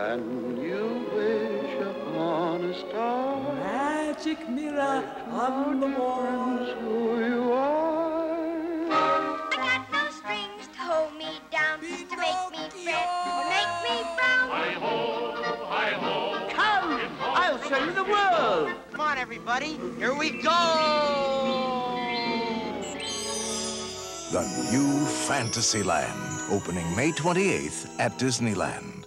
And you wish upon a star, Magic mirror on the wall. who you are. I got no strings to hold me down, to make me fret or make me frown. Come, I'll show you the world. Come on, everybody. Here we go. The new Fantasyland, opening May 28th at Disneyland.